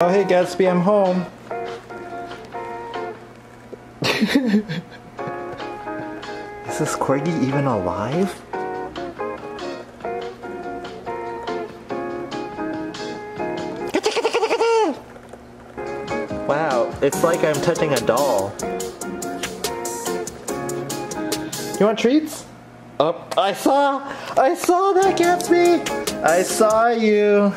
Oh hey Gatsby, I'm home. Is this Corgi even alive? Wow, it's like I'm touching a doll. You want treats? Oh, I saw, I saw that Gatsby! I saw you!